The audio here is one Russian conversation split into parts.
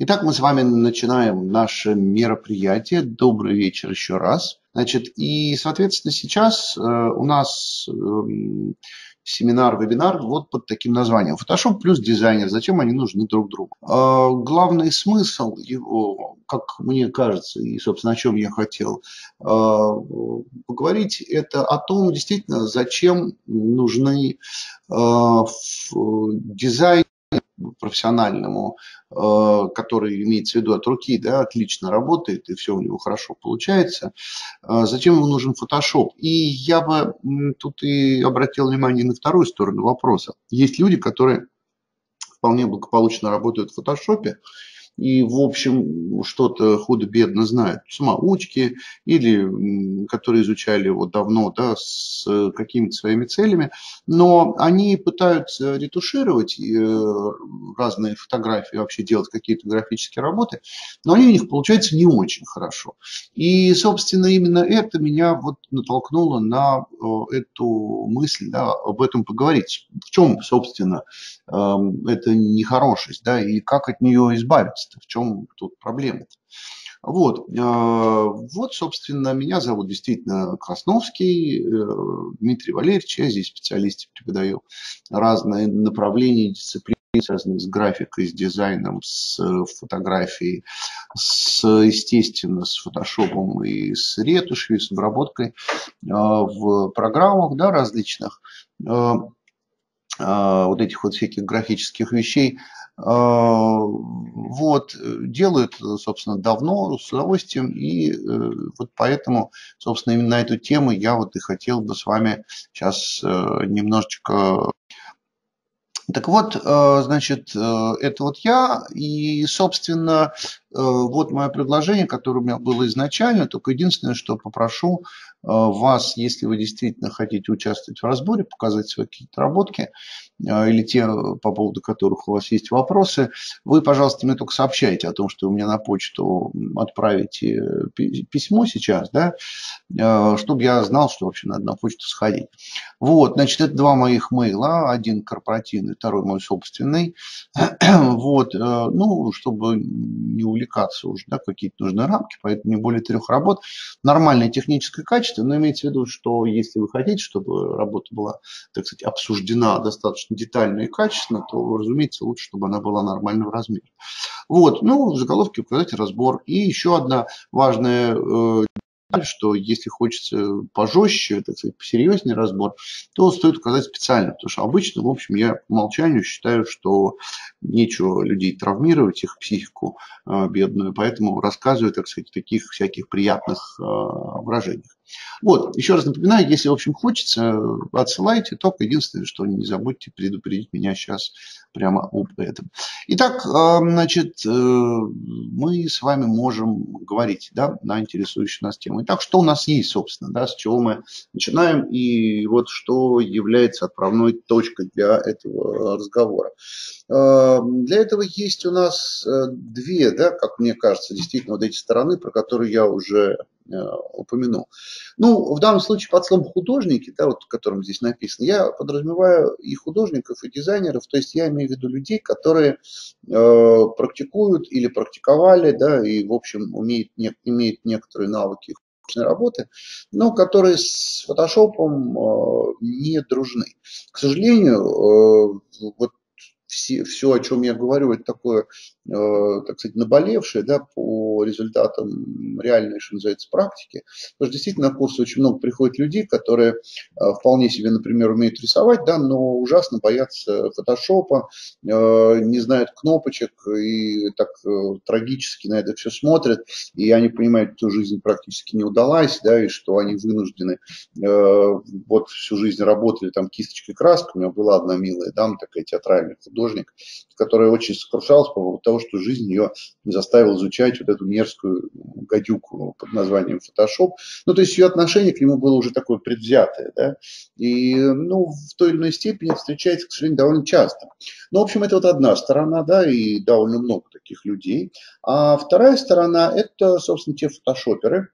Итак, мы с вами начинаем наше мероприятие. Добрый вечер еще раз. Значит, и, соответственно, сейчас э, у нас э, семинар, вебинар вот под таким названием. Photoshop плюс дизайнер. Зачем они нужны друг другу? Э, главный смысл его, как мне кажется, и, собственно, о чем я хотел э, поговорить, это о том, действительно, зачем нужны э, дизайн профессиональному, э, который имеется в виду от руки, да, отлично работает и все у него хорошо получается, э, зачем ему нужен Photoshop? И я бы тут и обратил внимание на вторую сторону вопроса. Есть люди, которые вполне благополучно работают в Photoshop, и, в общем, что-то худо-бедно знают. Самоучки или которые изучали его давно, да, с какими-то своими целями, но они пытаются ретушировать э, разные фотографии, вообще делать какие-то графические работы, но они у них получаются не очень хорошо. И, собственно, именно это меня вот натолкнуло на э, эту мысль, да, об этом поговорить. В чем, собственно, эм, эта нехорошесть, да, и как от нее избавиться в чем тут проблема? -то? Вот, э, вот, собственно, меня зовут действительно Красновский э, Дмитрий Валерьевич. Я здесь специалист, преподаю разные направления, дисциплины, связанные с графикой, с дизайном, с фотографией, с, естественно, с фотошопом и с ретушью, с обработкой э, в программах да, различных вот этих вот всяких графических вещей. А, вот, делают, собственно, давно, с удовольствием, и э, вот поэтому, собственно, именно на эту тему я вот и хотел бы с вами сейчас э, немножечко так вот, э, значит, это вот я, и, собственно, вот мое предложение, которое у меня было изначально, только единственное, что попрошу вас, если вы действительно хотите участвовать в разборе, показать свои какие-то работки, или те, по поводу которых у вас есть вопросы, вы, пожалуйста, мне только сообщайте о том, что вы мне на почту отправите письмо сейчас, да, а, чтобы я знал, что вообще надо на почту сходить. Вот, значит, это два моих мейла, один корпоративный, второй мой собственный. Вот, э, ну, чтобы не увлекаться уже, да, какие-то нужны рамки, поэтому не более трех работ. Нормальное техническое качество, но имеется в виду, что если вы хотите, чтобы работа была, так сказать, обсуждена достаточно достаточно детально и качественно, то, разумеется, лучше, чтобы она была нормального размера. Вот, ну, в заголовке указать разбор. И еще одна важная э, что если хочется пожестче, так сказать, посерьезнее разбор, то стоит указать специально, потому что обычно, в общем, я по умолчанию считаю, что нечего людей травмировать, их психику э, бедную, поэтому рассказываю, так сказать, таких всяких приятных э, выражениях. Вот, еще раз напоминаю, если, в общем, хочется, отсылайте, только единственное, что не забудьте предупредить меня сейчас прямо об этом. Итак, э, значит, э, мы с вами можем говорить да, на интересующую нас тему. Итак, что у нас есть, собственно, да, с чего мы начинаем и вот что является отправной точкой для этого разговора. Э, для этого есть у нас две, да, как мне кажется, действительно вот эти стороны, про которые я уже Э, упомянул. Ну, в данном случае под словом художники, да, вот, о котором здесь написано, я подразумеваю и художников, и дизайнеров, то есть я имею в виду людей, которые э, практикуют или практиковали, да, и, в общем, умеют, не, имеют некоторые навыки работы, но которые с фотошопом э, не дружны. К сожалению, э, вот все, все, о чем я говорю, это такое Э, так сказать, наболевшие да, по результатам реальной, что называется, практики. Потому что действительно на курсы очень много приходит людей, которые э, вполне себе, например, умеют рисовать, да, но ужасно боятся фотошопа, э, не знают кнопочек и так трагически на это все смотрят, и они понимают, что жизнь практически не удалась, да, и что они вынуждены вот всю жизнь работали там кисточкой краской. У меня была одна милая дама, такая театральный художник, которая очень сокрушалась по поводу того, что жизнь ее заставила изучать вот эту мерзкую гадюку под названием Photoshop. Ну, то есть ее отношение к нему было уже такое предвзятое, да, и, ну, в той или иной степени встречается, к сожалению, довольно часто. Ну, в общем, это вот одна сторона, да, и довольно много таких людей. А вторая сторона – это, собственно, те фотошоперы,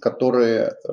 которые э,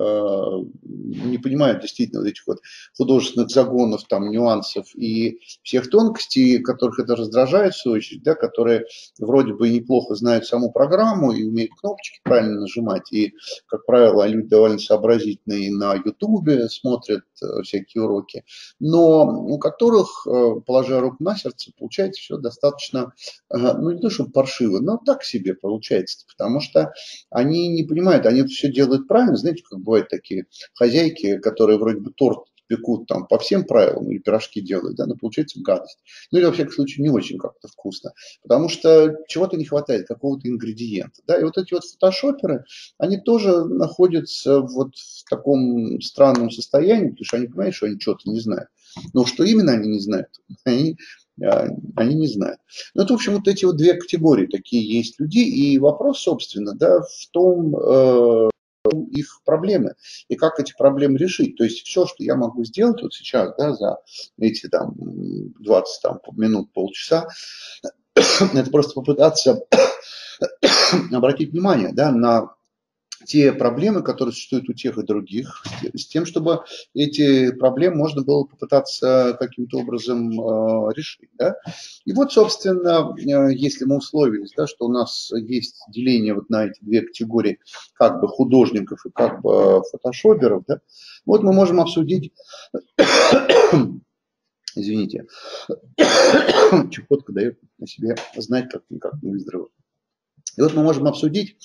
не понимают действительно вот этих вот художественных загонов, там, нюансов и всех тонкостей, которых это раздражает, в свою очередь, да, которые вроде бы неплохо знают саму программу и умеют кнопочки правильно нажимать, и, как правило, люди довольно сообразительные на Ютубе смотрят э, всякие уроки, но у которых, э, положа руку на сердце, получается все достаточно, э, ну, не то, что паршиво, но так себе получается, потому что они не понимают, они это все делают делают правильно, знаете, как бывают такие хозяйки, которые вроде бы торт пекут там по всем правилам или пирожки делают, да, но получается гадость. Ну или, во всяком случае, не очень как-то вкусно. Потому что чего-то не хватает, какого-то ингредиента. Да, и вот эти вот фотошоперы, они тоже находятся вот в таком странном состоянии, потому что они понимают, что они что-то не знают. Но что именно они не знают, они а, они не знают. Ну, это, в общем, вот эти вот две категории такие есть люди. И вопрос, собственно, да, в том, э, их проблемы и как эти проблемы решить. То есть все, что я могу сделать вот сейчас, да, за эти там 20 там, минут, полчаса, это просто попытаться обратить внимание да, на те проблемы, которые существуют у тех и других, с тем, чтобы эти проблемы можно было попытаться каким-то образом э, решить. Да? И вот, собственно, э, если мы условились, да, что у нас есть деление вот на эти две категории, как бы художников и как бы фотошоперов, да, вот мы можем обсудить, извините, чехотка дает на себе знать, как никак не выздоровел. И вот мы можем обсудить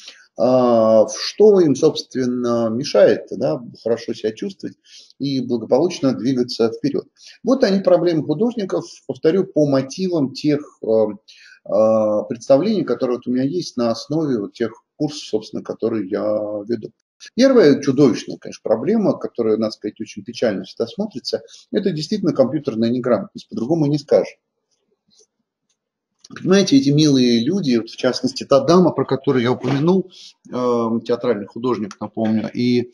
что им, собственно, мешает да, хорошо себя чувствовать и благополучно двигаться вперед. Вот они проблемы художников, повторю, по мотивам тех а, а, представлений, которые вот у меня есть на основе вот тех курсов, собственно, которые я веду. Первая чудовищная, конечно, проблема, которая, надо сказать, очень печально всегда смотрится, это действительно компьютерная неграмотность, по-другому не скажешь. Понимаете, эти милые люди, в частности, та дама, про которую я упомянул, э, театральный художник, напомню, и э,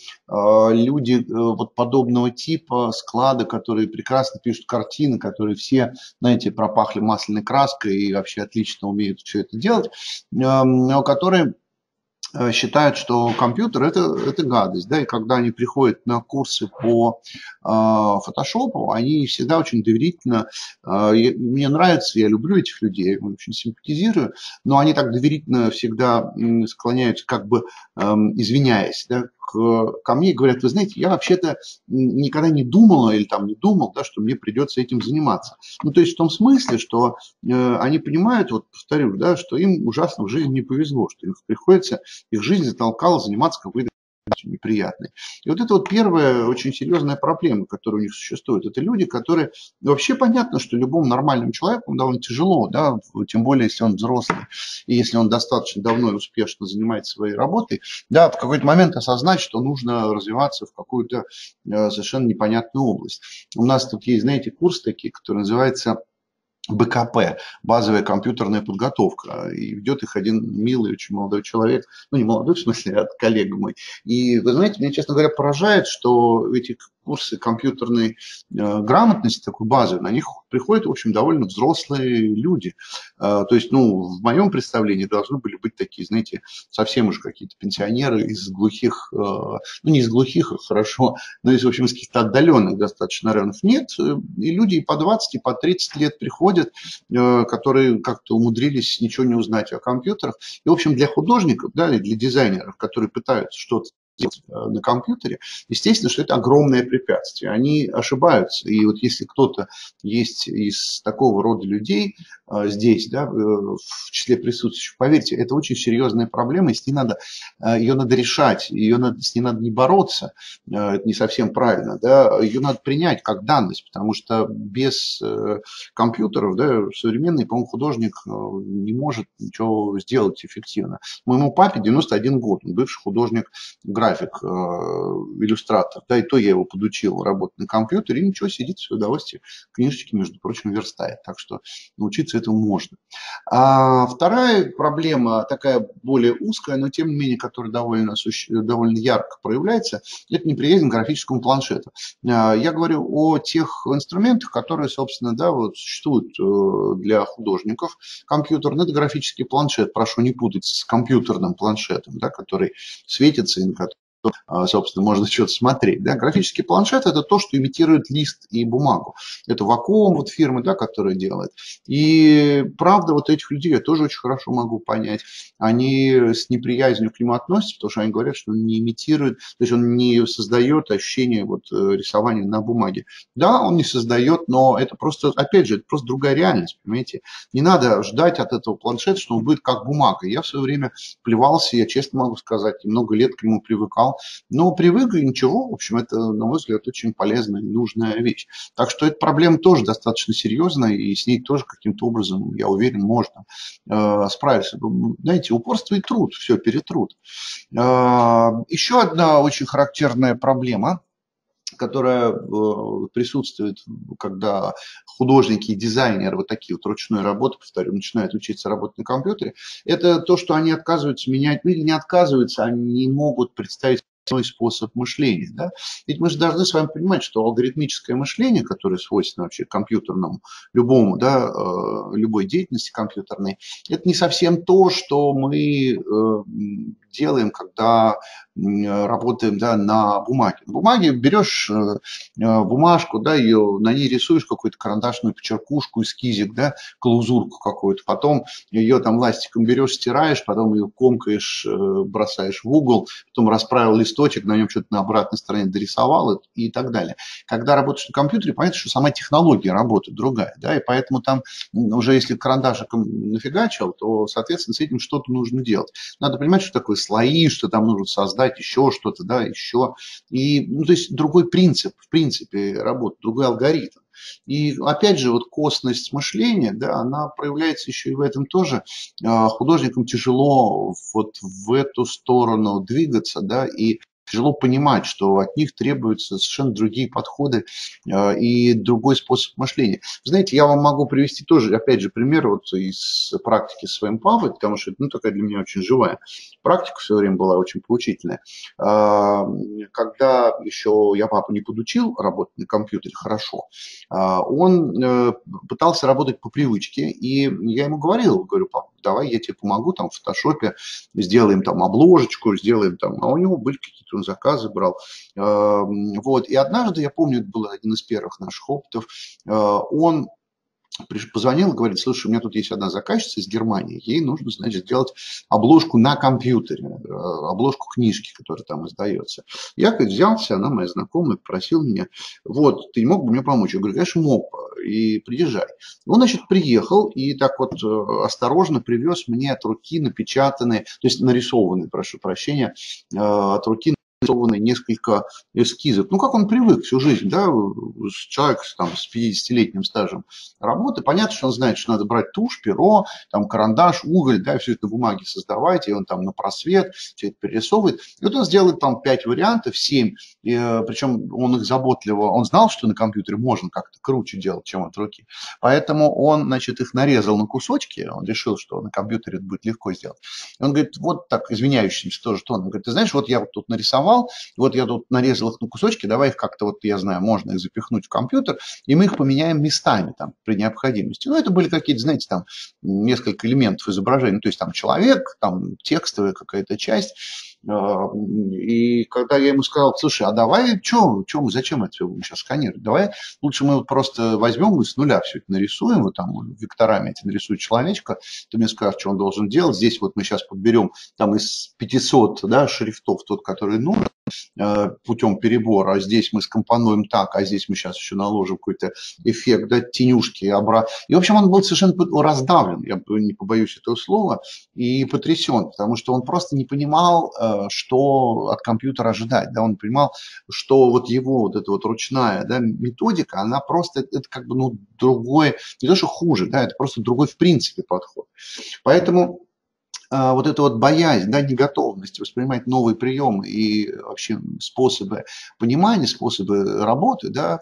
люди э, вот подобного типа, склада, которые прекрасно пишут картины, которые все, знаете, пропахли масляной краской и вообще отлично умеют все это делать, э, которые Э, считают, что компьютер это, это гадость. Да? И когда они приходят на курсы по э, фотошопу, они всегда очень доверительно, э, мне нравится, я люблю этих людей, очень симпатизирую, но они так доверительно всегда склоняются, как бы э, извиняясь, да, ко мне и говорят, вы знаете, я вообще-то никогда не думала или там не думал, да, что мне придется этим заниматься. Ну, то есть в том смысле, что э, они понимают, вот повторю, да, что им ужасно в жизни не повезло, что им приходится, их жизнь затолкала заниматься какой-то неприятной. И вот это вот первая очень серьезная проблема, которая у них существует. Это люди, которые... Вообще понятно, что любому нормальному человеку довольно тяжело, да, тем более, если он взрослый, и если он достаточно давно и успешно занимается своей работой, да, в какой-то момент осознать, что нужно развиваться в какую-то э, совершенно непонятную область. У нас тут есть, знаете, курс такие, который называется БКП, базовая компьютерная подготовка. И ведет их один милый, очень молодой человек, ну не молодой в смысле, а коллега мой. И вы знаете, меня, честно говоря, поражает, что эти курсы компьютерной э, грамотности, такой базы, на них приходят, в общем, довольно взрослые люди. Э, то есть, ну, в моем представлении должны были быть такие, знаете, совсем уже какие-то пенсионеры из глухих, э, ну, не из глухих, а хорошо, но из, в общем, из каких-то отдаленных достаточно районов. Нет, и люди и по 20, и по 30 лет приходят, которые как-то умудрились ничего не узнать о компьютерах. И, в общем, для художников, да, и для дизайнеров, которые пытаются что-то делать э, на компьютере, естественно, что это огромное препятствие. Они ошибаются. И вот если кто-то есть из такого рода людей э, здесь, да, э, в числе присутствующих, поверьте, это очень серьезная проблема, и с ней надо, ее надо решать, ее надо, с ней надо не бороться, это не совсем правильно, да, ее надо принять как данность, потому что без компьютеров, да, современный, по-моему, художник не может ничего сделать эффективно. Моему папе 91 год, он бывший художник графики график, э, иллюстратор, да, и то я его подучил работать на компьютере, и ничего, сидит в удовольствие, книжечки, между прочим, верстает, так что научиться этому можно. А вторая проблема, такая более узкая, но тем не менее, которая довольно, довольно ярко проявляется, это неприязнь к графическому планшету. А, я говорю о тех инструментах, которые, собственно, да, вот существуют э, для художников. Компьютерный, это графический планшет, прошу не путать с компьютерным планшетом, да, который светится и на а, собственно, можно что-то смотреть. Да? Графический планшет – это то, что имитирует лист и бумагу. Это вакуум вот фирмы, да, которая делает. И правда, вот этих людей я тоже очень хорошо могу понять. Они с неприязнью к нему относятся, потому что они говорят, что он не имитирует, то есть он не создает ощущение вот э, рисования на бумаге. Да, он не создает, но это просто, опять же, это просто другая реальность, понимаете. Не надо ждать от этого планшета, что он будет как бумага. Я в свое время плевался, я честно могу сказать, много лет к нему привыкал. Но привык и ничего, в общем, это, на мой взгляд, очень полезная и нужная вещь. Так что эта проблема тоже достаточно серьезная, и с ней тоже каким-то образом, я уверен, можно э, справиться. Знаете, упорство и труд, все, перетрут. Э, еще одна очень характерная проблема – которая э, присутствует, когда художники и дизайнеры вот такие вот ручной работы, повторю, начинают учиться работать на компьютере, это то, что они отказываются менять, ну или не отказываются, они не могут представить свой способ мышления. Да? Ведь мы же должны с вами понимать, что алгоритмическое мышление, которое свойственно вообще компьютерному, любому, да, э, любой деятельности компьютерной, это не совсем то, что мы э, делаем, когда работаем да, на бумаге. На бумаге берешь э, бумажку, да, ее, на ней рисуешь какую-то карандашную почеркушку, эскизик, да, клаузурку какую-то, потом ее там ластиком берешь, стираешь, потом ее комкаешь, бросаешь в угол, потом расправил лист листочек, на нем что-то на обратной стороне дорисовал и так далее. Когда работаешь на компьютере, понятно, что сама технология работы другая, да, и поэтому там уже если карандашиком нафигачил, то, соответственно, с этим что-то нужно делать. Надо понимать, что такое слои, что там нужно создать еще что-то, да, еще. И, ну, то есть другой принцип, в принципе, работы, другой алгоритм. И опять же, вот косность мышления, да, она проявляется еще и в этом тоже. А, художникам тяжело вот в эту сторону двигаться, да, и тяжело понимать, что от них требуются совершенно другие подходы э, и другой способ мышления. Знаете, я вам могу привести тоже, опять же, пример вот из практики с своим папой, потому что это ну, такая для меня очень живая практика все время была очень поучительная. Э, когда еще я папу не подучил работать на компьютере хорошо, э, он э, пытался работать по привычке, и я ему говорил, говорю, папа, давай я тебе помогу там в фотошопе, сделаем там обложечку, сделаем там, а у него были какие-то он заказы брал. Эм, вот, и однажды, я помню, это был один из первых наших опытов, э, он позвонил и говорит, слушай, у меня тут есть одна заказчица из Германии, ей нужно, значит, сделать обложку на компьютере, э, обложку книжки, которая там издается. Я, говорит, взялся, она моя знакомая, попросил меня, вот, ты мог бы мне помочь? Я говорю, конечно, мог, и приезжай. Он, значит, приехал и так вот э, осторожно привез мне от руки напечатанные, то есть нарисованные, прошу прощения, э, от руки нарисованы несколько эскизов. Ну, как он привык всю жизнь, да, человек там, с 50-летним стажем работы, понятно, что он знает, что надо брать тушь, перо, там, карандаш, уголь, да, все это на бумаге создавать, и он там на просвет все это перерисовывает. И вот он сделает там 5 вариантов, 7, и, э, причем он их заботливо, он знал, что на компьютере можно как-то круче делать, чем от руки. Поэтому он, значит, их нарезал на кусочки, он решил, что на компьютере это будет легко сделать. И он говорит, вот так, извиняющимся тоже тоном, он говорит, ты знаешь, вот я вот тут нарисовал, нарисовал, вот я тут нарезал их на кусочки, давай их как-то, вот я знаю, можно их запихнуть в компьютер, и мы их поменяем местами там при необходимости. Ну, это были какие-то, знаете, там несколько элементов изображения, ну, то есть там человек, там текстовая какая-то часть, и когда я ему сказал, слушай, а давай, что, что зачем это все будем сейчас сканировать? Давай лучше мы вот просто возьмем и с нуля все это нарисуем, вот там векторами эти нарисуют человечка, ты мне скажешь, что он должен делать. Здесь вот мы сейчас подберем там из 500 да, шрифтов тот, который нужен, путем перебора, а здесь мы скомпонуем так, а здесь мы сейчас еще наложим какой-то эффект, да, тенюшки, обра... И, в общем, он был совершенно раздавлен, я не побоюсь этого слова, и потрясен, потому что он просто не понимал, э, что от компьютера ожидать, да, он понимал, что вот его вот эта вот ручная да, методика, она просто, это как бы, ну, другой, не то, что хуже, да, это просто другой в принципе подход. Поэтому вот эта вот боязнь, да, неготовность воспринимать новые приемы и вообще способы понимания, способы работы, да,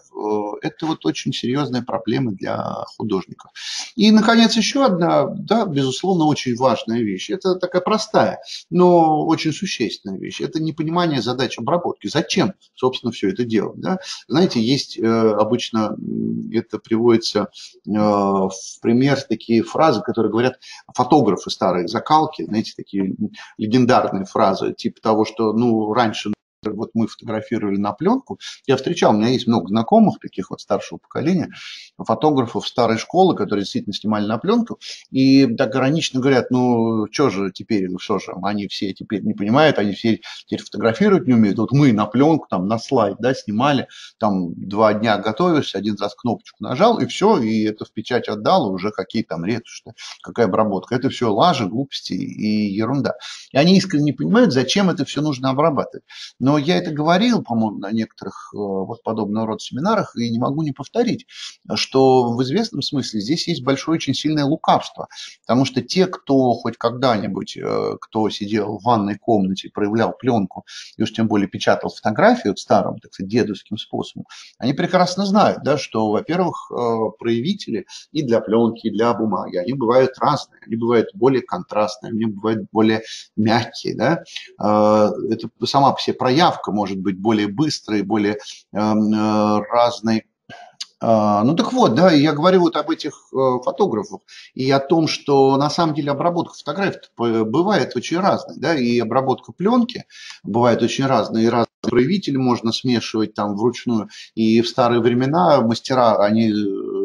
это вот очень серьезная проблема для художников. И, наконец, еще одна, да, безусловно, очень важная вещь. Это такая простая, но очень существенная вещь. Это непонимание задач обработки. Зачем, собственно, все это делать, да? Знаете, есть э, обычно, это приводится э, в пример такие фразы, которые говорят фотографы старые, закалки, знаете, такие легендарные фразы, типа того, что, ну, раньше вот мы фотографировали на пленку, я встречал, у меня есть много знакомых таких вот старшего поколения, фотографов старой школы, которые действительно снимали на пленку, и так иронично говорят, ну, что же теперь, ну, что же, они все теперь не понимают, они все теперь фотографировать не умеют, вот мы на пленку, там, на слайд, да, снимали, там, два дня готовишься, один раз кнопочку нажал, и все, и это в печать отдал, уже какие там ретуши, какая обработка, это все лажи, глупости и ерунда. И они искренне не понимают, зачем это все нужно обрабатывать. Но я это говорил, по-моему, на некоторых э, вот подобного рода семинарах, и не могу не повторить, что в известном смысле здесь есть большое очень сильное лукавство. Потому что те, кто хоть когда-нибудь, э, кто сидел в ванной комнате, проявлял пленку, и уж тем более печатал фотографию старым, так сказать, дедовским способом, они прекрасно знают, да, что, во-первых, э, проявители и для пленки, и для бумаги, они бывают разные, они бывают более контрастные, они бывают более мягкие, да, это сама по себе проявка может быть более быстрой, более эм, э, разной. А, ну так вот, да, я говорю вот об этих э, фотографах и о том, что на самом деле обработка фотографий бывает очень разной, да, и обработка пленки бывает очень разная, и разные проявители можно смешивать там вручную. И в старые времена мастера, они э,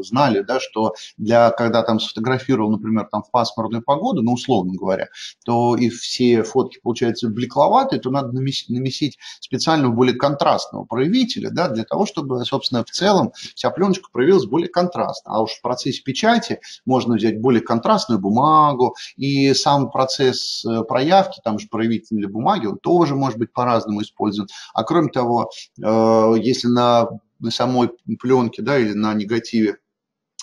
знали, да, что для, когда там сфотографировал, например, там в пасмурную погоду, ну, условно говоря, то и все фотки получаются блекловатые, то надо намесить, намесить специального более контрастного проявителя, да, для того, чтобы, собственно, в целом вся пленочка проявилась более контрастно. А уж в процессе печати можно взять более контрастную бумагу, и сам процесс э, проявки, там же проявитель для бумаги, он тоже может быть по-разному использован. А кроме того, э, если на самой пленке да, или на негативе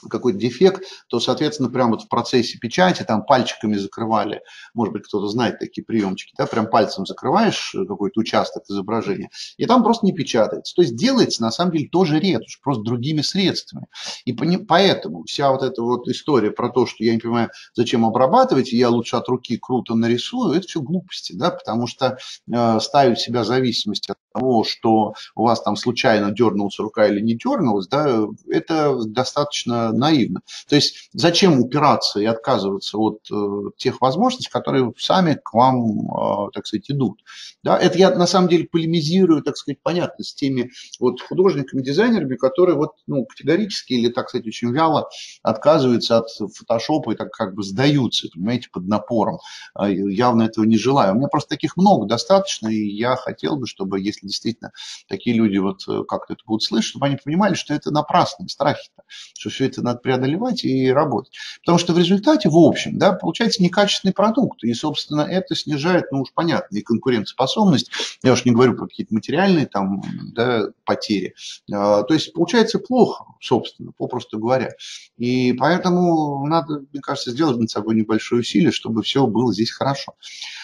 какой-то дефект, то, соответственно, прямо вот в процессе печати там пальчиками закрывали, может быть, кто-то знает такие приемчики, да, прям пальцем закрываешь какой-то участок изображения, и там просто не печатается. То есть делается, на самом деле, тоже ретушь, просто другими средствами. И поэтому вся вот эта вот история про то, что я не понимаю, зачем обрабатывать, я лучше от руки круто нарисую, это все глупости, да, потому что э, ставить себя в зависимости от того, что у вас там случайно дернулась рука или не дернулась, да, это достаточно наивно. То есть зачем упираться и отказываться от э, тех возможностей, которые сами к вам, э, так сказать, идут. Да, это я на самом деле полемизирую, так сказать, понятно, с теми вот художниками, дизайнерами, которые вот, ну, категорически или, так сказать, очень вяло отказываются от фотошопа и так как бы сдаются, понимаете, под напором. А, явно этого не желаю. У меня просто таких много достаточно, и я хотел бы, чтобы, если действительно такие люди вот э, как-то это будут слышать, чтобы они понимали, что это напрасные страхи-то, что все это надо преодолевать и работать. Потому что в результате, в общем, да, получается некачественный продукт, и, собственно, это снижает, ну уж понятно, и конкурентоспособность, я уж не говорю про какие-то материальные там, да, потери. А, то есть получается плохо, собственно, попросту говоря. И поэтому надо, мне кажется, сделать над собой небольшое усилие, чтобы все было здесь хорошо.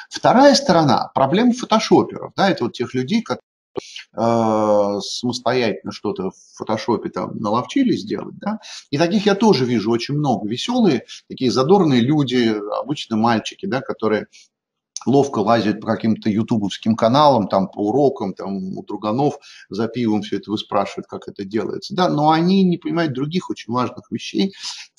Вторая сторона – проблема фотошоперов. Да, это вот тех людей, которые э, самостоятельно что-то в фотошопе там наловчились сделать, да, и таких я тоже вижу очень много. Веселые, такие задорные люди, обычно мальчики, да, которые ловко лазят по каким-то ютубовским каналам, там по урокам, там у друганов за пивом все это выспрашивают, как это делается. Да, но они не понимают других очень важных вещей,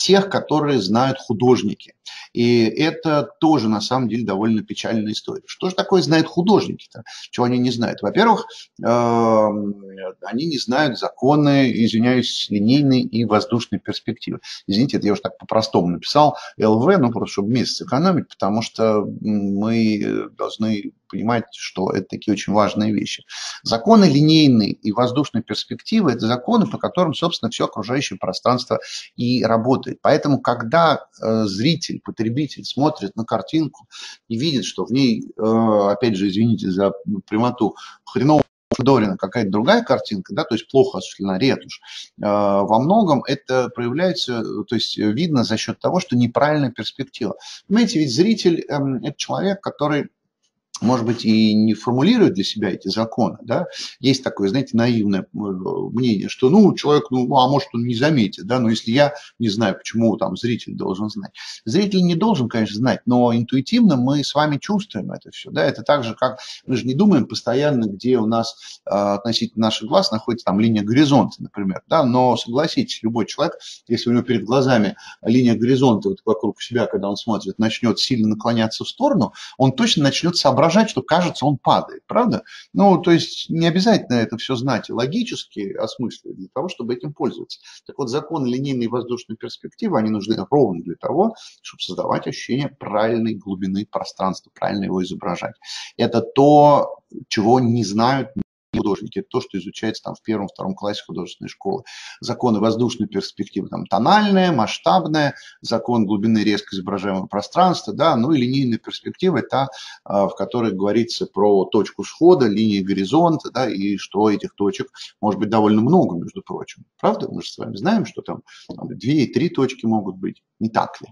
тех, которые знают художники. И это тоже на самом деле довольно печальная история. Что же такое знают художники-то? Чего они не знают? Во-первых, эм, они не знают законы, извиняюсь, линейной и воздушной перспективы. Извините, это я уже так по-простому написал. ЛВ, ну просто чтобы месяц экономить, потому что мы должны понимать, что это такие очень важные вещи. Законы линейной и воздушной перспективы – это законы, по которым, собственно, все окружающее пространство и работает. Поэтому, когда э, зритель, потребитель смотрит на картинку и видит, что в ней, э, опять же, извините за прямоту, хреново Федорина какая-то другая картинка, да, то есть плохо осуществлена ретушь, э, во многом это проявляется, то есть видно за счет того, что неправильная перспектива. Понимаете, ведь зритель эм, – это человек, который может быть, и не формулирует для себя эти законы, да, есть такое, знаете, наивное э, мнение, что, ну, человек, ну, а может, он не заметит, да, но если я не знаю, почему там зритель должен знать. Зритель не должен, конечно, знать, но интуитивно мы с вами чувствуем это все, да, это так же, как мы же не думаем постоянно, где у нас э, относительно наших глаз находится там линия горизонта, например, да, но согласитесь, любой человек, если у него перед глазами линия горизонта вот вокруг себя, когда он смотрит, начнет сильно наклоняться в сторону, он точно начнет соображать, изображать, что кажется, он падает, правда? Ну, то есть не обязательно это все знать логически осмысливать для того, чтобы этим пользоваться. Так вот, законы линейной воздушной перспективы, они нужны ровно для того, чтобы создавать ощущение правильной глубины пространства, правильно его изображать. Это то, чего не знают художники. Это то, что изучается там в первом-втором классе художественной школы. Законы воздушной перспективы, там тональная, масштабная, закон глубины резко изображаемого пространства, да, ну и линейная перспектива, это а, в которой говорится про точку схода, линии горизонта, да, и что этих точек может быть довольно много, между прочим. Правда? Мы же с вами знаем, что там, там две и три точки могут быть. Не так ли,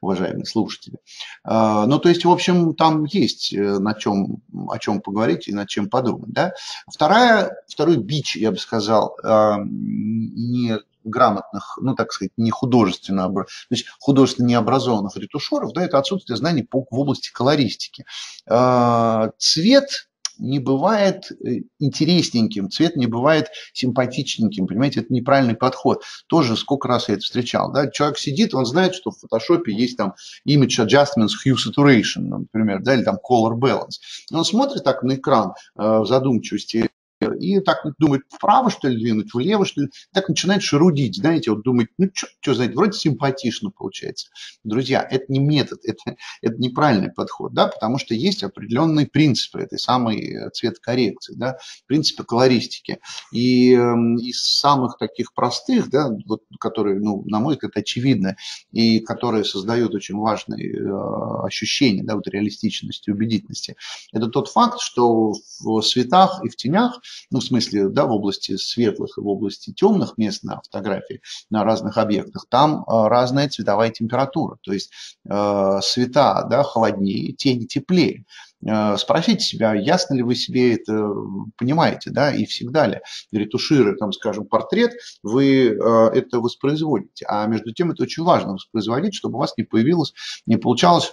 уважаемые слушатели? А, ну, то есть, в общем, там есть э, на чем, о чем поговорить и над чем подумать. Да? Вторая, второй бич, я бы сказал, а, не грамотных, ну, так сказать, не художественно, то есть художественно необразованных ретушеров, да, это отсутствие знаний по, в области колористики. А, цвет не бывает э, интересненьким, цвет не бывает симпатичненьким, понимаете, это неправильный подход. Тоже сколько раз я это встречал, да, человек сидит, он знает, что в фотошопе есть там image adjustments, hue saturation, например, да, или там color balance. И он смотрит так на экран э, в задумчивости, и так думает, вправо, что ли, двинуть, влево, что ли, так начинает шерудить, знаете, вот думает, ну, что, знаете, вроде симпатично получается. Друзья, это не метод, это, это неправильный подход, да, потому что есть определенные принципы этой самой э, цветокоррекции, да, принципы колористики. И э, из самых таких простых, да, вот, которые, ну, на мой взгляд, очевидны, и которые создают очень важные э, ощущения, да, вот реалистичности, убедительности, это тот факт, что в цветах и в тенях ну, в смысле, да, в области светлых и в области темных мест на фотографии, на разных объектах, там а, разная цветовая температура. То есть э, света, да, холоднее, тени теплее. Э, спросите себя, ясно ли вы себе это понимаете, да, и всегда ли, ретушируя, там, скажем, портрет, вы э, это воспроизводите. А между тем это очень важно воспроизводить, чтобы у вас не появилось, не получалось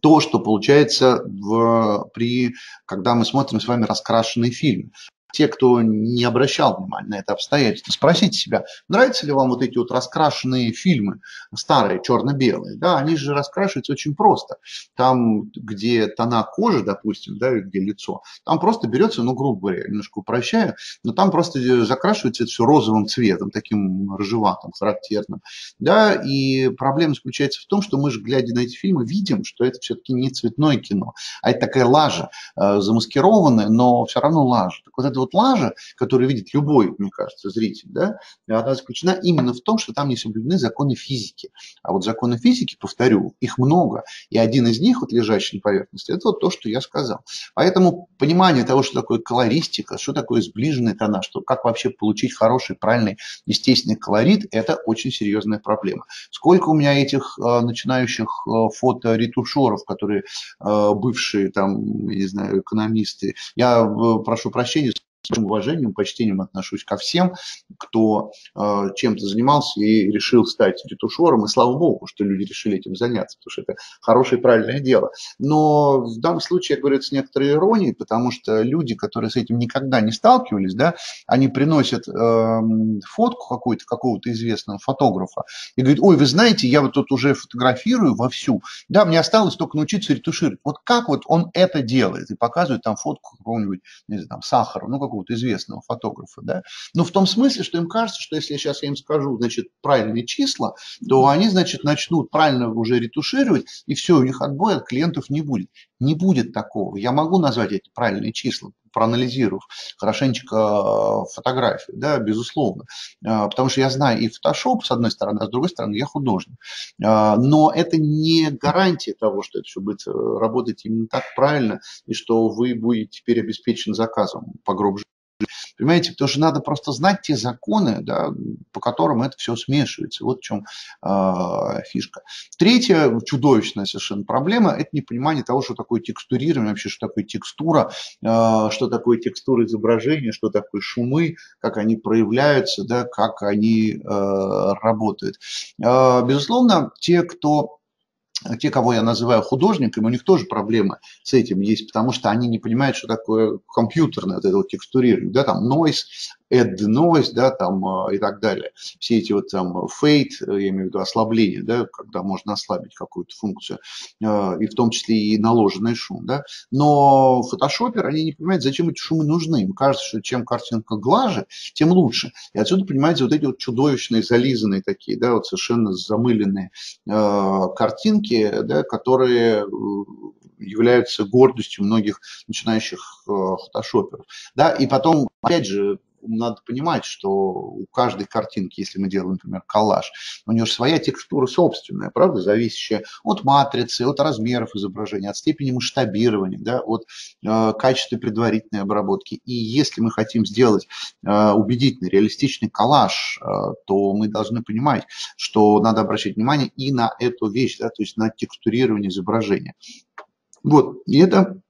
то, что получается в, при, когда мы смотрим с вами раскрашенный фильм те, кто не обращал внимания на это обстоятельство, спросите себя, нравятся ли вам вот эти вот раскрашенные фильмы, старые, черно-белые, да, они же раскрашиваются очень просто. Там, где тона кожи, допустим, да, где лицо, там просто берется, ну, грубо говоря, немножко упрощаю, но там просто закрашивается это все розовым цветом, таким рыжеватым, характерным, да, и проблема заключается в том, что мы же, глядя на эти фильмы, видим, что это все-таки не цветное кино, а это такая лажа, э, замаскированная, но все равно лажа. Так вот это вот лажа, которую видит любой, мне кажется, зритель, да, она заключена именно в том, что там не соблюдены законы физики. А вот законы физики, повторю, их много. И один из них, вот лежащий на поверхности, это вот то, что я сказал. Поэтому понимание того, что такое колористика, что такое сближенный тона, что как вообще получить хороший, правильный, естественный колорит, это очень серьезная проблема. Сколько у меня этих э, начинающих э, фоторетушеров, которые э, бывшие там, не знаю, экономисты, я э, прошу прощения, большим уважением, почтением отношусь ко всем, кто э, чем-то занимался и решил стать ретушером. И слава богу, что люди решили этим заняться, потому что это хорошее и правильное дело. Но в данном случае я говорю это с некоторой иронией, потому что люди, которые с этим никогда не сталкивались, да, они приносят э, фотку какую-то, какого-то известного фотографа и говорят, ой, вы знаете, я вот тут уже фотографирую вовсю, да, мне осталось только научиться ретушировать. Вот как вот он это делает? И показывает там фотку какого-нибудь, не знаю, там, сахара, ну, какого-то известного фотографа, да, но в том смысле, что им кажется, что если сейчас я им скажу, значит, правильные числа, то они, значит, начнут правильно уже ретушировать, и все, у них отбоя от клиентов не будет. Не будет такого. Я могу назвать эти правильные числа, проанализировав хорошенечко э, фотографию, да, безусловно. Э, потому что я знаю и Photoshop, с одной стороны, а с другой стороны, я художник. Э, но это не гарантия того, что это все будет работать именно так правильно, и что вы будете теперь обеспечены заказом по гроб Понимаете, потому что надо просто знать те законы, да, по которым это все смешивается. Вот в чем э, фишка. Третья чудовищная совершенно проблема – это непонимание того, что такое текстурирование, вообще, что такое текстура, э, что такое текстура изображения, что такое шумы, как они проявляются, да, как они э, работают. Э, безусловно, те, кто те, кого я называю художниками, у них тоже проблемы с этим есть, потому что они не понимают, что такое компьютерное вот это вот текстурирование, да, там noise, add да, там и так далее. Все эти вот там fade, я имею в виду ослабление, да, когда можно ослабить какую-то функцию, и в том числе и наложенный шум, да. Но фотошоперы, они не понимают, зачем эти шумы нужны. Им кажется, что чем картинка глаже, тем лучше. И отсюда, понимаете, вот эти вот чудовищные, зализанные такие, да, вот совершенно замыленные э, картинки, да, которые являются гордостью многих начинающих э, фотошоперов. Да, и потом, опять же, надо понимать, что у каждой картинки, если мы делаем, например, коллаж, у нее же своя текстура собственная, правда, зависящая от матрицы, от размеров изображения, от степени масштабирования, да, от э, качества предварительной обработки. И если мы хотим сделать э, убедительный, реалистичный коллаж, э, то мы должны понимать, что надо обращать внимание и на эту вещь, да, то есть на текстурирование изображения. Вот, и это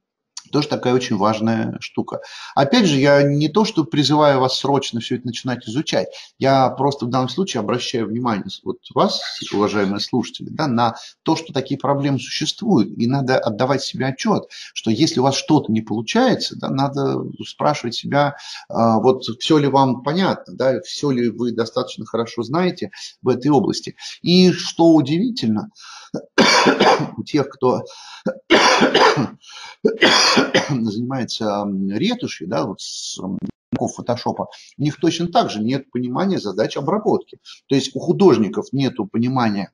тоже такая очень важная штука. Опять же, я не то, что призываю вас срочно все это начинать изучать, я просто в данном случае обращаю внимание вот вас, уважаемые слушатели, да, на то, что такие проблемы существуют, и надо отдавать себе отчет, что если у вас что-то не получается, да, надо спрашивать себя, а, вот все ли вам понятно, да, все ли вы достаточно хорошо знаете в этой области. И что удивительно, у тех, кто занимается ретушью, да, вот с фотошопа, у них точно так же нет понимания задач обработки. То есть у художников нет понимания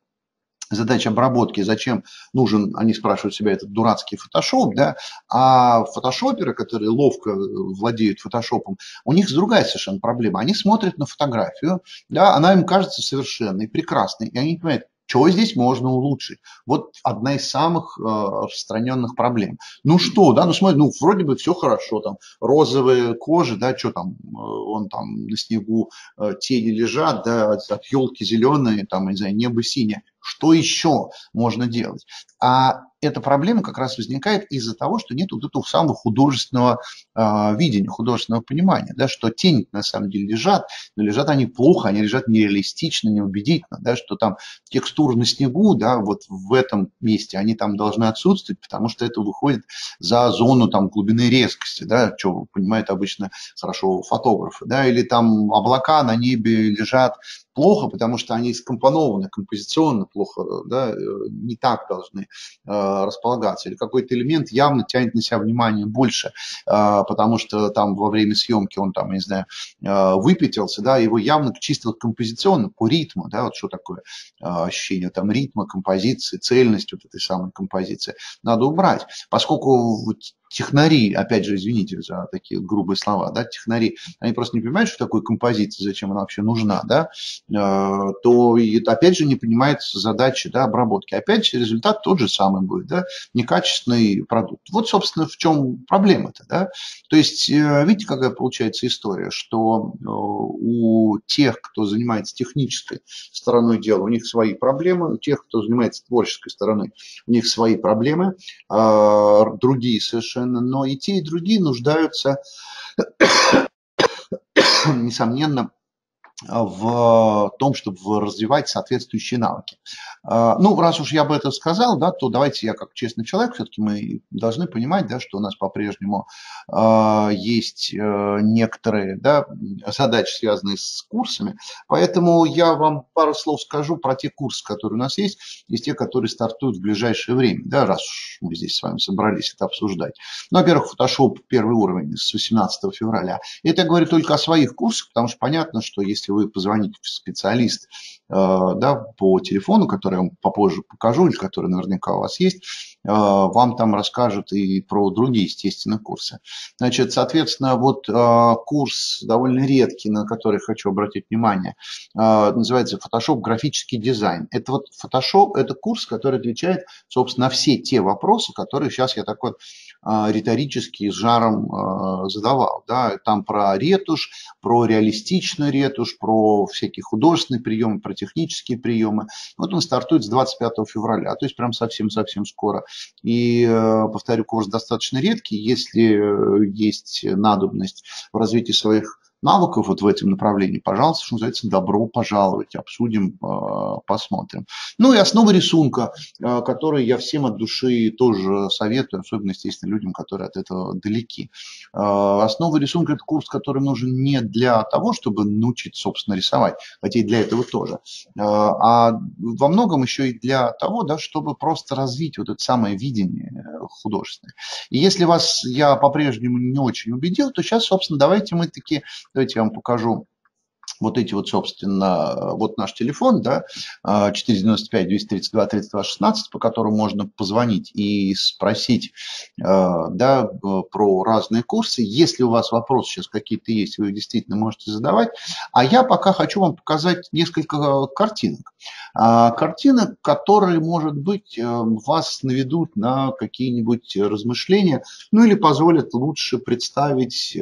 задач обработки, зачем нужен, они спрашивают себя, этот дурацкий фотошоп, да, а фотошоперы, которые ловко владеют фотошопом, у них другая совершенно проблема. Они смотрят на фотографию, да, она им кажется совершенной, прекрасной, и они понимают, чего здесь можно улучшить? Вот одна из самых э, распространенных проблем. Ну что, да, ну смотри, ну вроде бы все хорошо, там розовые кожи, да, что там, э, он там на снегу э, тени лежат, да, от елки зеленые, там, не знаю, небо синее. Что еще можно делать? А эта проблема как раз возникает из-за того, что нет вот этого самого художественного э, видения, художественного понимания, да, что тени на самом деле лежат, но лежат они плохо, они лежат нереалистично, неубедительно, да, что там текстура на снегу, да, вот в этом месте они там должны отсутствовать, потому что это выходит за зону там глубины резкости, да, что понимают обычно хорошо фотографы, да, или там облака на небе лежат плохо, потому что они скомпонованы композиционно плохо, да, э, не так должны э, располагаться. Или какой-то элемент явно тянет на себя внимание больше, э, потому что там во время съемки он там, не знаю, выпятился, да, его явно чисто композиционно, по ритму, да, вот что такое ощущение там ритма, композиции, цельность вот этой самой композиции, надо убрать. Поскольку технари, опять же, извините за такие грубые слова, да, технари, они просто не понимают, что такое композиция, зачем она вообще нужна, да, то и, опять же не понимает задачи да, обработки. Опять результат тот же самый будет, да, некачественный продукт. Вот, собственно, в чем проблема-то, да. То есть, э, видите, какая получается история, что э, у тех, кто занимается технической стороной дела, у них свои проблемы, у тех, кто занимается творческой стороной, у них свои проблемы, другие совершенно совершенно, но и те, и другие нуждаются, несомненно, в том, чтобы развивать соответствующие навыки. А, ну, раз уж я об этом сказал, да, то давайте я как честный человек, все-таки мы должны понимать, да, что у нас по-прежнему э, есть некоторые да, задачи, связанные с курсами. Поэтому я вам пару слов скажу про те курсы, которые у нас есть, есть те, которые стартуют в ближайшее время, да, раз уж мы здесь с вами собрались это обсуждать. Ну, во-первых, Photoshop первый уровень с 18 февраля. Это я говорю только о своих курсах, потому что понятно, что если если вы позвоните в специалист э, да, по телефону, который я вам попозже покажу, или который наверняка у вас есть, э, вам там расскажут и про другие, естественно, курсы. Значит, соответственно, вот э, курс довольно редкий, на который хочу обратить внимание, называется Photoshop графический дизайн. Это вот Photoshop, это курс, который отвечает, собственно, на все те вопросы, которые сейчас я так вот риторически с жаром задавал. Да? Там про ретушь, про реалистичную ретушь, про всякие художественные приемы, про технические приемы. Вот он стартует с 25 февраля, то есть прям совсем-совсем скоро. И, э, повторю, курс достаточно редкий. Если э, есть надобность в развитии своих навыков вот в этом направлении, пожалуйста, что называется, добро пожаловать, обсудим, э, посмотрим. Ну и основа рисунка, э, который я всем от души тоже советую, особенно, естественно, людям, которые от этого далеки. Э, основа рисунка – это курс, который нужен не для того, чтобы научить, собственно, рисовать, хотя и для этого тоже, а во многом еще и для того, да, чтобы просто развить вот это самое видение художественное. И если вас я по-прежнему не очень убедил, то сейчас, собственно, давайте мы таки Давайте я вам покажу вот эти вот, собственно, вот наш телефон, да, 495-232-32-16, по которому можно позвонить и спросить, а, да, про разные курсы. Если у вас вопросы сейчас какие-то есть, вы действительно можете задавать. А я пока хочу вам показать несколько картинок. А, картинок, которые, может быть, э, вас наведут на какие-нибудь размышления, ну или позволят лучше представить, э,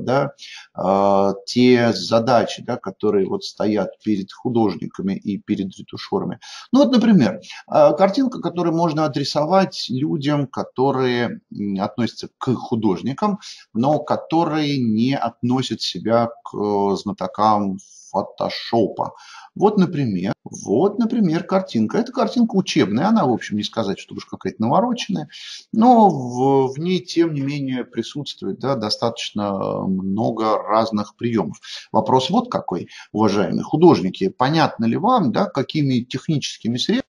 да, а, те задачи, да, которые вот стоят перед художниками и перед ретушерами. Ну вот, например, а, картинка, которую можно адресовать людям, которые относятся к художникам, но которые не относят себя к э, знатокам фотошопа. Вот, например, вот, например, картинка. Эта картинка учебная, она, в общем, не сказать, что уж какая-то навороченная, но в, в ней, тем не менее, присутствует да, достаточно много разных приемов. Вопрос вот какой, уважаемые художники, понятно ли вам, да, какими техническими средствами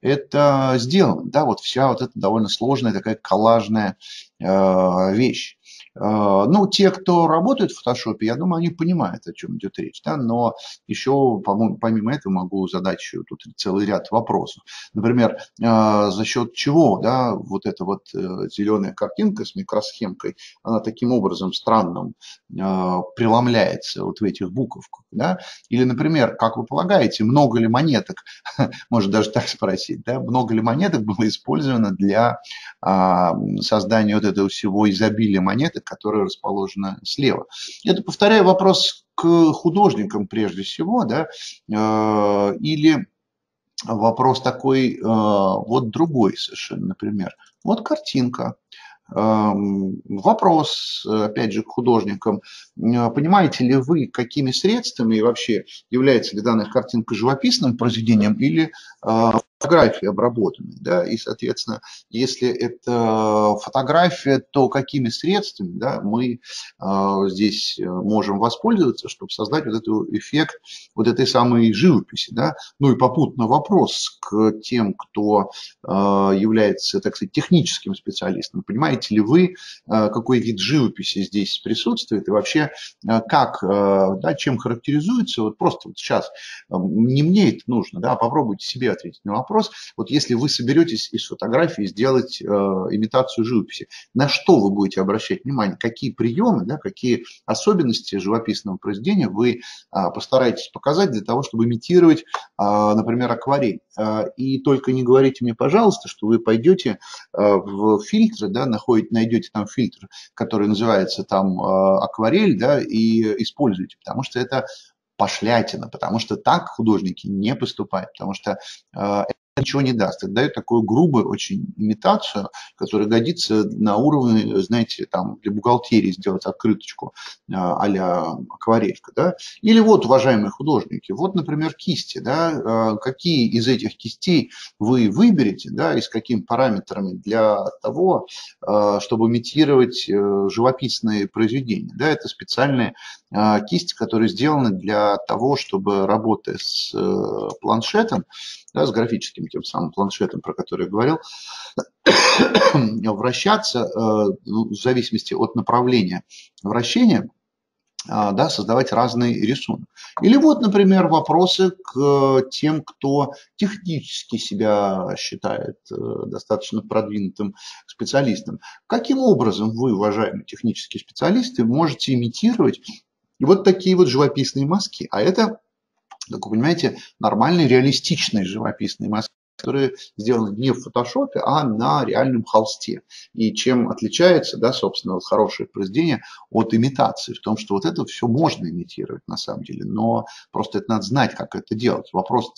это сделано, да, вот вся вот эта довольно сложная такая коллажная э, вещь. А, ну, те, кто работает в фотошопе, я думаю, они понимают, о чем идет речь. Да? Но еще, помимо этого, могу задать еще тут целый ряд вопросов. Например, а, за счет чего да, вот эта вот э, зеленая картинка с микросхемкой, она таким образом странным а, преломляется вот в этих буковках. Да? Или, например, как вы полагаете, много ли монеток, может даже так спросить, да, много ли монеток было использовано для создания вот этого всего изобилия монеток, которая расположена слева. Это, повторяю, вопрос к художникам прежде всего, да, э, или вопрос такой, э, вот другой совершенно, например. Вот картинка, эм, Вопрос, опять же, к художникам. Э, понимаете ли вы, какими средствами и вообще является ли данная картинка живописным произведением или фотографии обработаны, да, и, соответственно, если это фотография, то какими средствами, да, мы э, здесь можем воспользоваться, чтобы создать вот этот эффект вот этой самой живописи, да, ну и попутно вопрос к тем, кто э, является, так сказать, техническим специалистом, понимаете ли вы, э, какой вид живописи здесь присутствует? И вообще э, как, э, да, чем характеризуется, вот просто вот сейчас, э, не мне это нужно, да, попробуйте себе ответить на вопрос, вопрос, вот если вы соберетесь из фотографии сделать э, имитацию живописи, на что вы будете обращать внимание, какие приемы, да, какие особенности живописного произведения вы э, постараетесь показать для того, чтобы имитировать, э, например, акварель. Э, и только не говорите мне, пожалуйста, что вы пойдете э, в фильтры, да, находите, найдете там фильтр, который называется там э, акварель, да, и используете, потому что это пошлятина, потому что так художники не поступают, потому что э, ничего не даст. Это дает такую грубую очень имитацию, которая годится на уровне, знаете, там для бухгалтерии сделать открыточку а-ля акварелька. Да? Или вот, уважаемые художники, вот, например, кисти. Да? А, какие из этих кистей вы выберете да, и с какими параметрами для того, а, чтобы имитировать э, живописные произведения. Да? Это специальные а, кисти, которые сделаны для того, чтобы, работая с э, планшетом, да, с графическим тем самым планшетом, про который я говорил, вращаться э, ну, в зависимости от направления вращения, а, да, создавать разный рисунок. Или вот, например, вопросы к тем, кто технически себя считает э, достаточно продвинутым специалистом. Каким образом вы, уважаемые технические специалисты, можете имитировать вот такие вот живописные мазки? А это как вы понимаете, нормальные, реалистичные живописные мазки. Которые сделаны не в фотошопе, а на реальном холсте. И чем отличается, да, собственно, вот хорошее произведение от имитации? В том, что вот это все можно имитировать на самом деле, но просто это надо знать, как это делать. Вопрос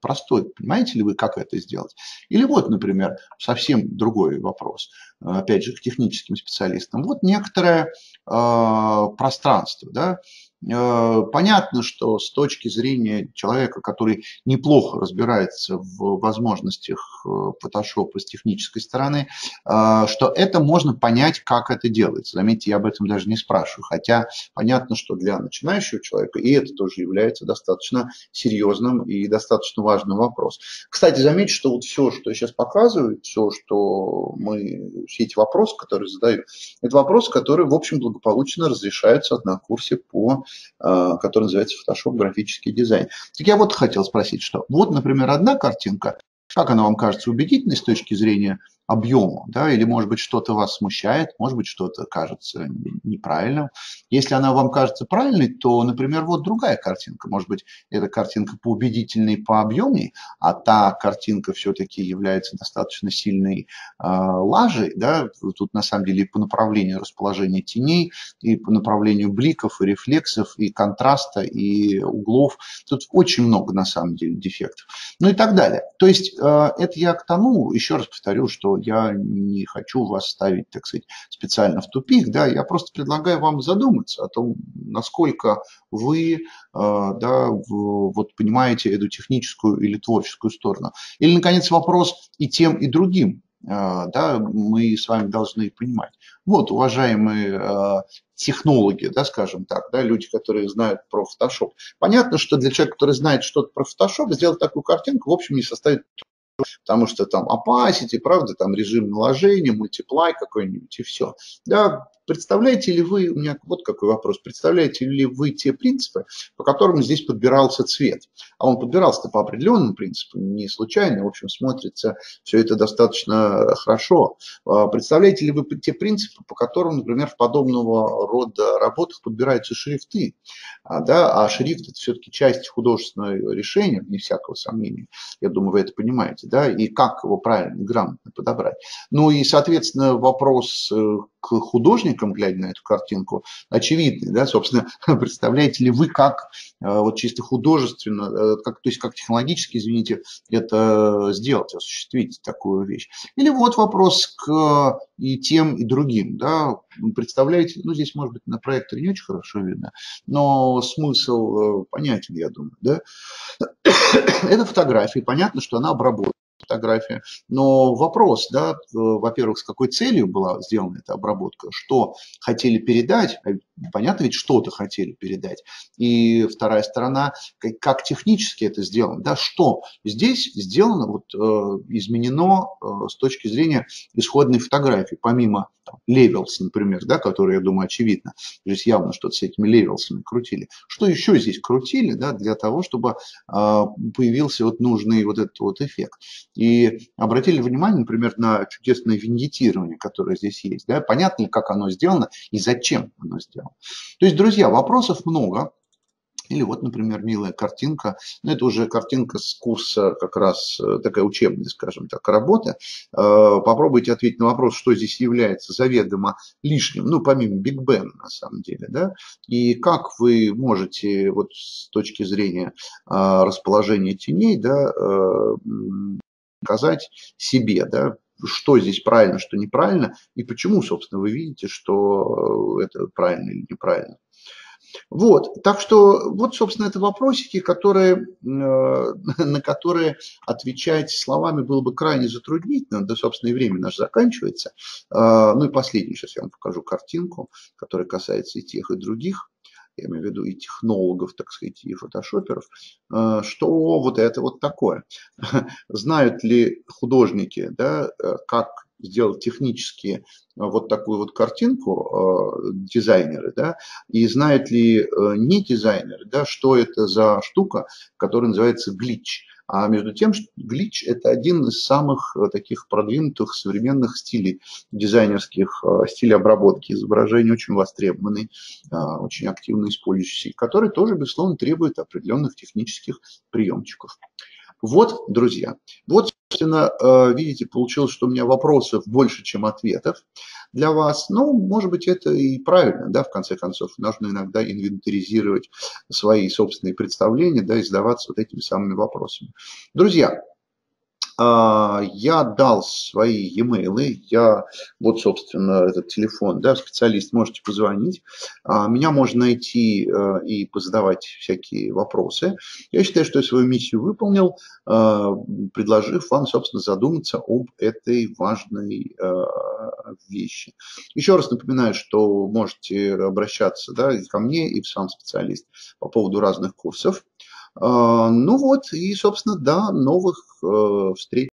простой. Понимаете ли вы, как это сделать? Или вот, например, совсем другой вопрос, опять же, к техническим специалистам. Вот некоторое э, пространство, да, Э, понятно, что с точки зрения человека, который неплохо разбирается в возможностях э, Photoshop с технической стороны, э, что это можно понять, как это делается. Заметьте, я об этом даже не спрашиваю. Хотя понятно, что для начинающего человека и это тоже является достаточно серьезным и достаточно важным вопросом. Кстати, заметьте, что вот все, что я сейчас показываю, все, что мы, все эти вопросы, которые задаю, это вопросы, которые, в общем, благополучно разрешаются на курсе по Э, который называется Photoshop графический дизайн. Так я вот хотел спросить, что вот, например, одна картинка, как она вам кажется убедительной с точки зрения объему, да, или, может быть, что-то вас смущает, может быть, что-то кажется неправильным. Если она вам кажется правильной, то, например, вот другая картинка. Может быть, эта картинка поубедительней, по объемней, а та картинка все-таки является достаточно сильной э, лажей, да, тут на самом деле и по направлению расположения теней, и по направлению бликов, и рефлексов, и контраста, и углов. Тут очень много, на самом деле, дефектов. Ну и так далее. То есть, э, это я к тому, еще раз повторю, что я не хочу вас ставить, так сказать, специально в тупик, да, я просто предлагаю вам задуматься о том, насколько вы, э, да, вот понимаете эту техническую или творческую сторону. Или, наконец, вопрос и тем, и другим, э, да, мы с вами должны понимать. Вот, уважаемые э, технологи, да, скажем так, да, люди, которые знают про Photoshop. Понятно, что для человека, который знает что-то про Photoshop, сделать такую картинку, в общем, не составит потому что там opacity, правда, там режим наложения, мультиплай какой-нибудь и все. Да, Представляете ли вы, у меня вот какой вопрос, представляете ли вы те принципы, по которым здесь подбирался цвет? А он подбирался по определенным принципам, не случайно, в общем, смотрится все это достаточно хорошо. А представляете ли вы те принципы, по которым, например, в подобного рода работах подбираются шрифты? А, да, а шрифт это все-таки часть художественного решения, вне всякого сомнения. Я думаю, вы это понимаете, да, и как его правильно, грамотно подобрать. Ну и, соответственно, вопрос э, к художникам, глядя на эту картинку, очевидный. Да? Собственно, представляете ли вы, как э, вот чисто художественно, э, как, то есть как технологически, извините, это сделать, осуществить такую вещь. Или вот вопрос к и тем, и другим. Да? Представляете, ну здесь, может быть, на проекторе не очень хорошо видно, но смысл э, понятен, я думаю. Да? Это фотография, понятно, что она обработана фотография. Но вопрос, да, во-первых, с какой целью была сделана эта обработка, что хотели передать, а понятно ведь что-то хотели передать. И вторая сторона, как, как технически это сделано, да, что здесь сделано, вот, э, изменено э, с точки зрения исходной фотографии, помимо levels, например, да, которые, я думаю, очевидно. Здесь явно что-то с этими levels ами крутили. Что еще здесь крутили, да, для того, чтобы э, появился вот нужный вот этот вот эффект. И обратили внимание, например, на чудесное виньетирование, которое здесь есть. Да? Понятно ли, как оно сделано и зачем оно сделано. То есть, друзья, вопросов много. Или вот, например, милая картинка. Ну, это уже картинка с курса как раз э, такая учебная, скажем так, работа. Э, попробуйте ответить на вопрос, что здесь является заведомо лишним, ну, помимо Биг Бен, на самом деле, да, и как вы можете вот с точки зрения э, расположения теней, да, сказать себе, да, что здесь правильно, что неправильно, и почему, собственно, вы видите, что это правильно или неправильно. Вот, так что вот, собственно, это вопросики, которые, э, на которые отвечать словами было бы крайне затруднительно, да, собственно, и время наше заканчивается. Э, ну и последний, сейчас я вам покажу картинку, которая касается и тех, и других я имею в виду и технологов, так сказать, и фотошоперов, э, что вот это вот такое. Знают ли художники, да, как сделать технически вот такую вот картинку э, дизайнеры, да, и знают ли не дизайнеры, да, что это за штука, которая называется глич. А между тем, глич – это один из самых э, таких продвинутых современных стилей дизайнерских, э, стилей обработки изображений, очень востребованный, э, очень активно использующийся, который тоже, безусловно, требует определенных технических приемчиков. Вот, друзья, вот Собственно, э, видите, получилось, что у меня вопросов больше, чем ответов для вас. Ну, может быть, это и правильно, да, в конце концов. Нужно иногда инвентаризировать свои собственные представления, да, и задаваться вот этими самыми вопросами. Друзья, я дал свои e-mail, я, вот, собственно, этот телефон, да, специалист, можете позвонить. А, меня можно найти э, и позадавать всякие вопросы. Я считаю, что я свою миссию выполнил, э, предложив вам, собственно, задуматься об этой важной э, вещи. Еще раз напоминаю, что можете обращаться да, ко мне, и в сам специалист по поводу разных курсов. А, ну вот, и, собственно, до новых встреч.